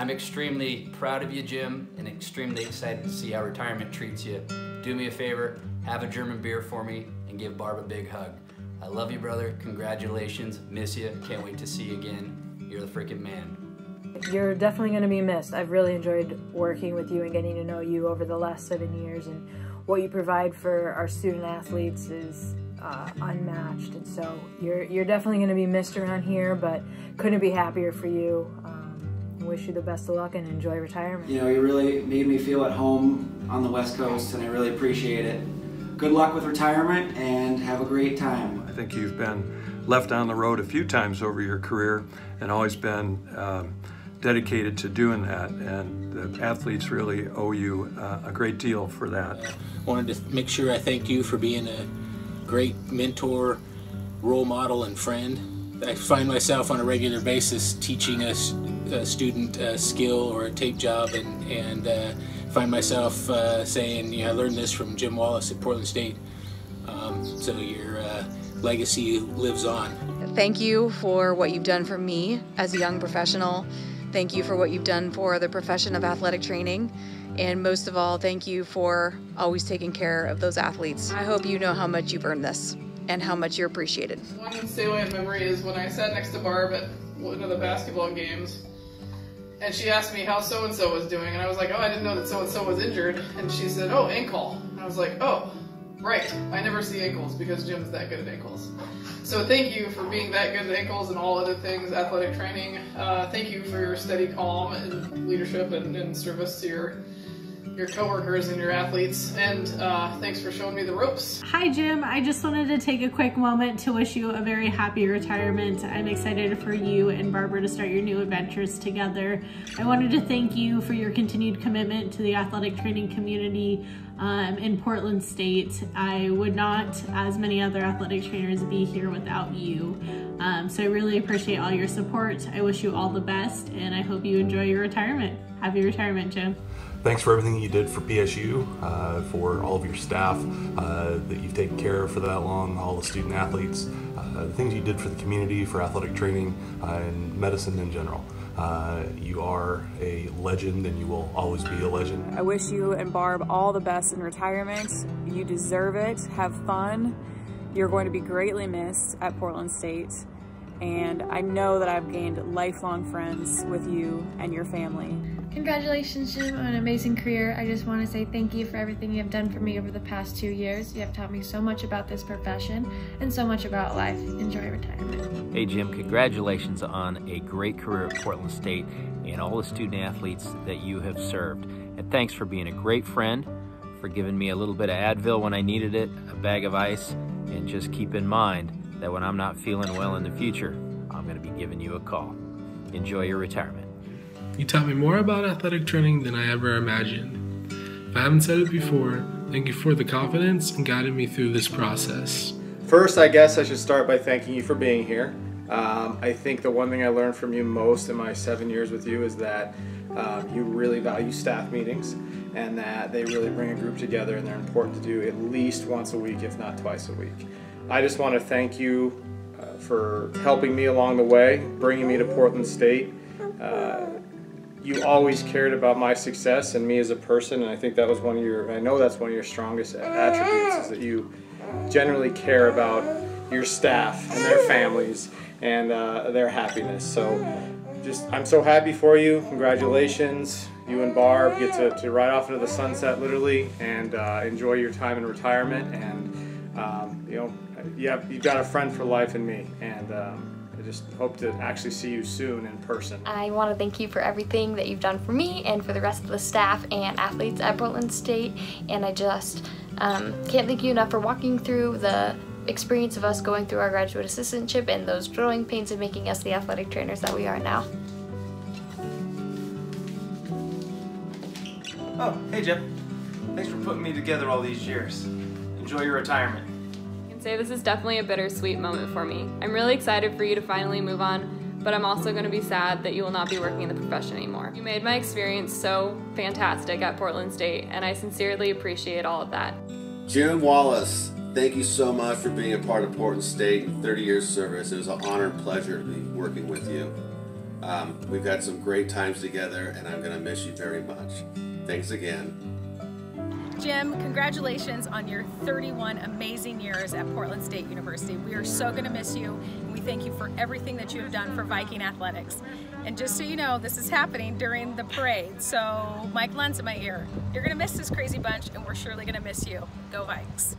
I'm extremely proud of you, Jim, and extremely excited to see how retirement treats you. Do me a favor, have a German beer for me, and give Barb a big hug. I love you, brother. Congratulations. Miss you. Can't wait to see you again. You're the freaking man. You're definitely going to be missed. I've really enjoyed working with you and getting to know you over the last seven years, and what you provide for our student athletes is uh, unmatched. And so you're you're definitely going to be missed around here, but couldn't be happier for you. Um, wish you the best of luck and enjoy retirement. You know, you really made me feel at home on the West Coast, and I really appreciate it. Good luck with retirement, and have a great time. I think you've been left on the road a few times over your career, and always been. Um, dedicated to doing that, and the athletes really owe you uh, a great deal for that. Wanted to make sure I thank you for being a great mentor, role model, and friend. I find myself on a regular basis teaching a, a student a skill or a tape job, and, and uh, find myself uh, saying, you know, I learned this from Jim Wallis at Portland State. Um, so your uh, legacy lives on. Thank you for what you've done for me as a young professional. Thank you for what you've done for the profession of athletic training. And most of all, thank you for always taking care of those athletes. I hope you know how much you've earned this and how much you're appreciated. One salient memory is when I sat next to Barb at one of the basketball games and she asked me how so-and-so was doing and I was like, oh, I didn't know that so-and-so was injured. And she said, oh, ankle. And I was like, oh, right. I never see ankles because Jim's that good at ankles. So thank you for being that good at ankles and all other things, athletic training. Uh, thank you for your steady calm and leadership and, and service to your your coworkers and your athletes, and uh, thanks for showing me the ropes. Hi Jim, I just wanted to take a quick moment to wish you a very happy retirement. I'm excited for you and Barbara to start your new adventures together. I wanted to thank you for your continued commitment to the athletic training community um, in Portland State. I would not, as many other athletic trainers, be here without you. Um, so I really appreciate all your support. I wish you all the best, and I hope you enjoy your retirement. Happy retirement, Jim. Thanks for everything you did for PSU, uh, for all of your staff uh, that you've taken care of for that long, all the student athletes, uh, the things you did for the community, for athletic training, uh, and medicine in general. Uh, you are a legend and you will always be a legend. I wish you and Barb all the best in retirement. You deserve it. Have fun. You're going to be greatly missed at Portland State. And I know that I've gained lifelong friends with you and your family. Congratulations, Jim, on an amazing career. I just want to say thank you for everything you have done for me over the past two years. You have taught me so much about this profession and so much about life. Enjoy retirement. Hey, Jim, congratulations on a great career at Portland State and all the student athletes that you have served. And thanks for being a great friend, for giving me a little bit of Advil when I needed it, a bag of ice, and just keep in mind that when I'm not feeling well in the future, I'm going to be giving you a call. Enjoy your retirement. You taught me more about athletic training than I ever imagined. If I haven't said it before, thank you for the confidence and guiding me through this process. First, I guess I should start by thanking you for being here. Um, I think the one thing I learned from you most in my seven years with you is that um, you really value staff meetings and that they really bring a group together and they're important to do at least once a week, if not twice a week. I just want to thank you uh, for helping me along the way, bringing me to Portland State. Uh, you always cared about my success and me as a person, and I think that was one of your, I know that's one of your strongest attributes, is that you generally care about your staff and their families and uh, their happiness. So just, I'm so happy for you. Congratulations. You and Barb get to, to ride off into the sunset literally and uh, enjoy your time in retirement. And, um, you know, you have, you've got a friend for life in me. And, um, I just hope to actually see you soon in person. I want to thank you for everything that you've done for me and for the rest of the staff and athletes at Portland State. And I just um, can't thank you enough for walking through the experience of us going through our graduate assistantship and those growing pains of making us the athletic trainers that we are now. Oh, hey Jeff. Thanks for putting me together all these years. Enjoy your retirement I can say this is definitely a bittersweet moment for me. I'm really excited for you to finally move on, but I'm also going to be sad that you will not be working in the profession anymore. You made my experience so fantastic at Portland State, and I sincerely appreciate all of that. Jim Wallis, thank you so much for being a part of Portland State and 30 years service. It was an honor and pleasure to be working with you. Um, we've had some great times together, and I'm going to miss you very much. Thanks again. Jim, congratulations on your 31 amazing years at Portland State University. We are so going to miss you, and we thank you for everything that you have done for Viking athletics. And just so you know, this is happening during the parade, so Mike Lentz in my ear. You're going to miss this crazy bunch, and we're surely going to miss you. Go Vikes!